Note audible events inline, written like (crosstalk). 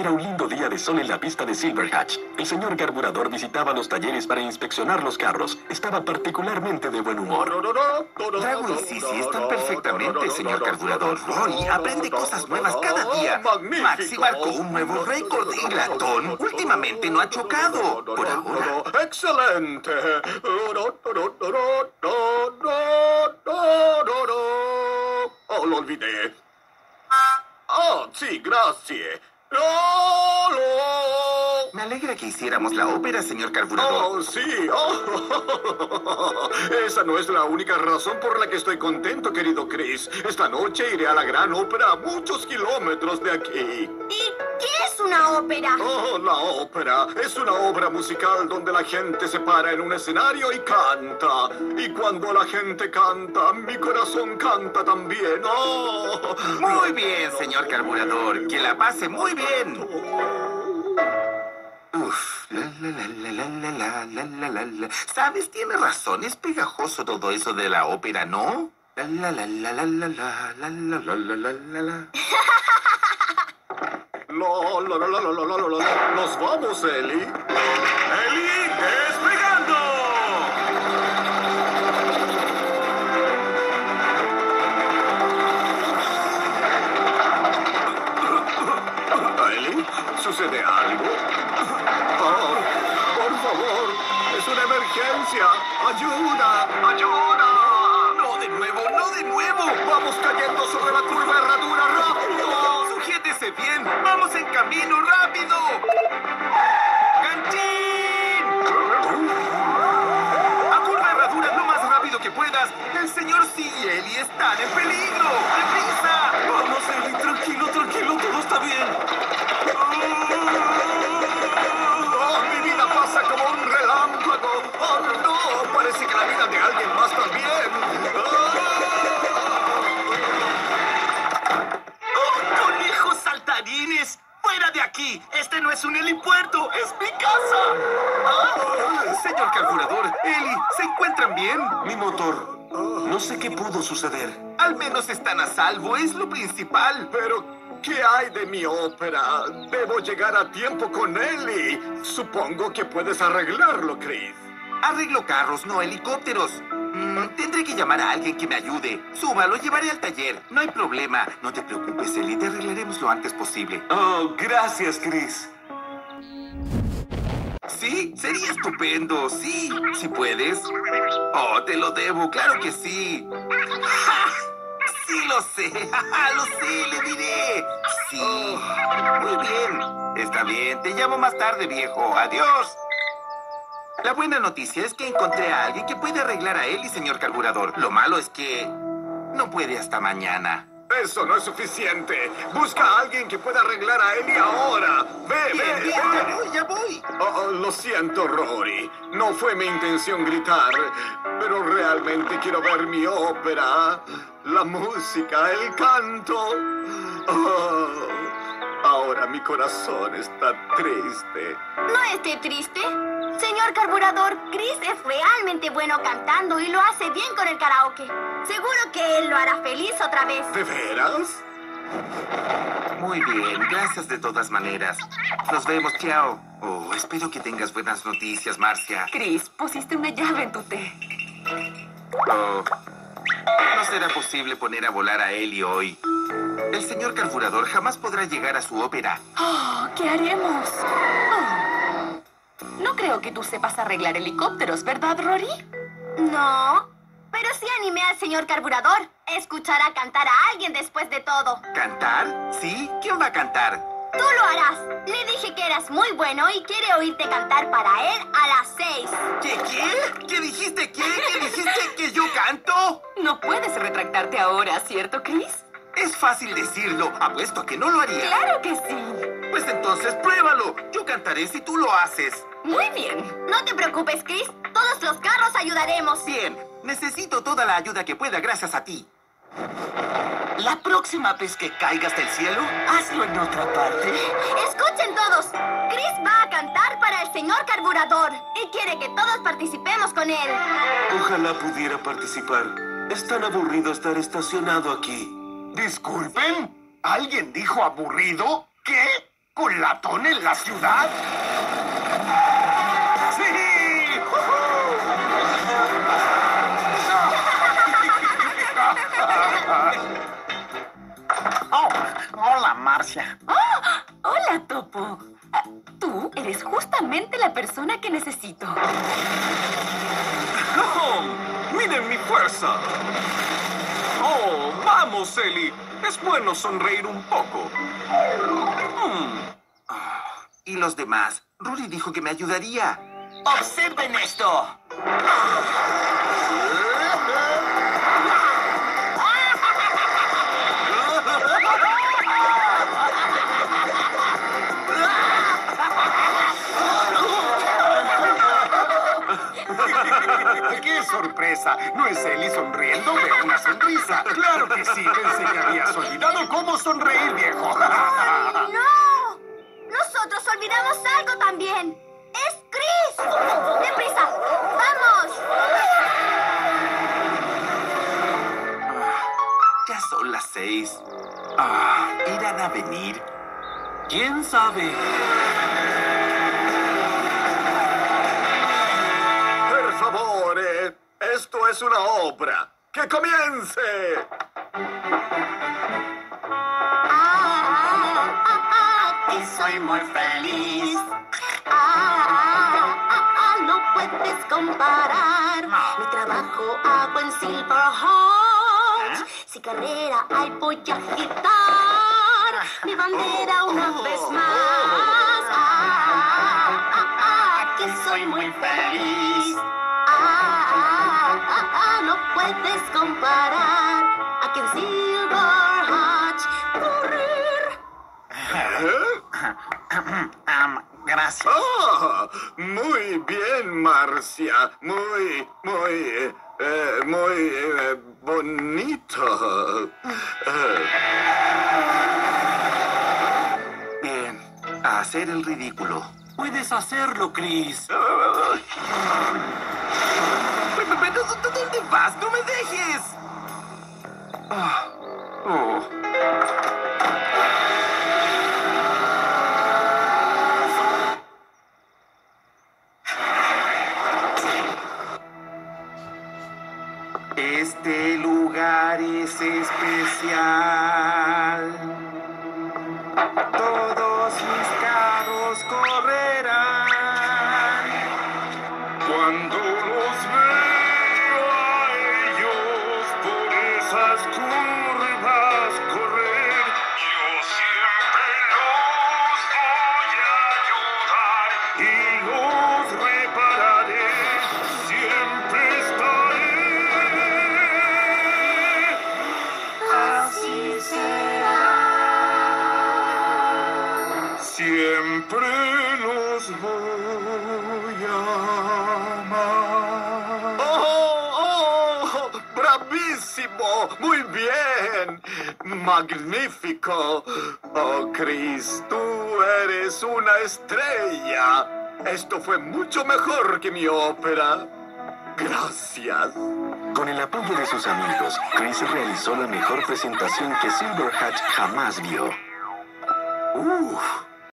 Era un lindo día de sol en la pista de Silver Hatch. El señor carburador visitaba los talleres para inspeccionar los carros. Estaba particularmente de buen humor. Drago y Sisi están perfectamente, señor carburador. Rory aprende cosas nuevas cada día. Maxi marcó un nuevo récord y Latón últimamente no ha chocado. Por ahora. ¡Excelente! Oh, lo olvidé. Oh, sí, gracias. Lord, Me alegra que hiciéramos la ópera, señor carburador. Oh, sí. Oh. (laughs) Esa no es la única razón por la que estoy contento, querido Chris. Esta noche iré a la gran ópera a muchos kilómetros de aquí. ¿Y qué es una ópera? Oh, la ópera es una obra musical donde la gente se para en un escenario y canta. Y cuando la gente canta, mi corazón canta también. Oh. Muy bien, señor carburador. Que la pase muy bien. Uf, la, la, la, la, la, la, la, la, la, la. Sabes, tiene razón, es pegajoso todo eso de la ópera, ¿no? La, la, la, la, la, la, la, la, la, la, la, la, la. Nos vamos, Eli. Eli, están en peligro. ¡Deprisa! Vamos, Ellie, tranquilo, tranquilo, todo está bien. Oh, mi vida pasa como un relámpago. Oh, no, parece que la vida de alguien más también. ¡Oh, conejos saltarines! ¡Fuera de aquí! ¡Este no es un helipuerto! ¡Es mi casa! Ah, señor carburador, Eli, ¿se encuentran bien? Mi motor. No sé qué pudo suceder. Al menos están a salvo, es lo principal. Pero, ¿qué hay de mi ópera? Debo llegar a tiempo con Ellie. Supongo que puedes arreglarlo, Chris. Arreglo carros, no helicópteros. Mm, tendré que llamar a alguien que me ayude. Suba, lo llevaré al taller. No hay problema. No te preocupes, Eli, te arreglaremos lo antes posible. Oh, gracias, Chris. Sí, sería estupendo. Sí, si puedes. Oh, te lo debo, claro que sí. ¡Ja! Sí, lo sé. ¡Ja, lo sé, le diré. Sí. Muy bien. Está bien. Te llamo más tarde, viejo. Adiós. La buena noticia es que encontré a alguien que puede arreglar a él y señor carburador. Lo malo es que no puede hasta mañana. Eso no es suficiente. Busca a alguien que pueda arreglar a Ellie ahora. Ve, Bien, ve, bien, ya ve. Oh, oh, lo siento, Rory. No fue mi intención gritar, pero realmente quiero ver mi ópera, la música, el canto. Oh, ahora mi corazón está triste. ¿No esté triste? Señor carburador, Chris es realmente bueno cantando y lo hace bien con el karaoke. Seguro que él lo hará feliz otra vez. ¿De veras? Muy bien, gracias de todas maneras. Nos vemos, chao. Oh, espero que tengas buenas noticias, Marcia. Chris, pusiste una llave en tu té. Oh, no será posible poner a volar a Ellie hoy. El señor carburador jamás podrá llegar a su ópera. Oh, ¿Qué haremos? Oh. No creo que tú sepas arreglar helicópteros, ¿verdad, Rory? No, pero sí animé al señor carburador. Escuchará cantar a alguien después de todo. ¿Cantar? ¿Sí? ¿Quién va a cantar? Tú lo harás. Le dije que eras muy bueno y quiere oírte cantar para él a las seis. ¿Qué? ¿Qué? ¿Qué dijiste? ¿Qué? ¿Qué dijiste? ¿Que yo canto? No puedes retractarte ahora, ¿cierto, Chris? Es fácil decirlo. Apuesto a que no lo haría. Claro que sí. Pues entonces pruébalo. Yo cantaré si tú lo haces. Muy bien. No te preocupes, Chris. Todos los carros ayudaremos. Bien, necesito toda la ayuda que pueda gracias a ti. La próxima vez que caigas del cielo, hazlo en otra parte. Escuchen todos. Chris va a cantar para el señor carburador y quiere que todos participemos con él. Ojalá pudiera participar. Es tan aburrido estar estacionado aquí. Disculpen, ¿alguien dijo aburrido? ¿Qué? ¿Con latón en la ciudad? ¡Sí! Marcia. ¡Ah! Hola, Topo. Ah, Tú eres justamente la persona que necesito. ¡Oh! ¡Miren mi fuerza! ¡Oh! ¡Vamos, Ellie! Es bueno sonreír un poco. ¿Y los demás? Rory dijo que me ayudaría. Observen esto. Sorpresa! ¿No es Ellie sonriendo? Veo una sonrisa. ¡Claro que sí! Pensé que habías olvidado cómo sonreír, viejo. (laughs) ¡No! Nosotros olvidamos algo también. ¡Es Chris! ¡Deprisa! ¡Vamos! Ya son las seis. Ah, ¿Irán a venir? ¿Quién sabe? Es una obra. ¡Que comience! Ah, ah, ah, ah, que soy muy feliz. Ah, ah, ah, ah, no puedes comparar. Mi trabajo hago en Silverhawks. Si carrera hay voy a agitar. Mi bandera una vez más. Ah, ah, ah, ah, que soy muy feliz. No puedes comparar. Aquí en Silverhawks correr. ¿Eh? Am, gracias. Ah, muy bien, Marcia. Muy, muy, eh, muy eh, bonito. Eh, Bien, a hacer el ridículo. Puedes hacerlo, Chris. (laughs) Pero, pero, ¿dó- ¿Dónde vas? ¡No me dejes! Ah, oh. Este lugar es especial. Todos mis Siempre los voy a amar. ¡Oh, oh! ¡Bravísimo! ¡Muy bien! ¡Magnífico! Oh, Chris, tú eres una estrella. Esto fue mucho mejor que mi ópera. Gracias. Con el apoyo de sus amigos, Chris realizó la mejor presentación que Silverhat jamás vio. Uf,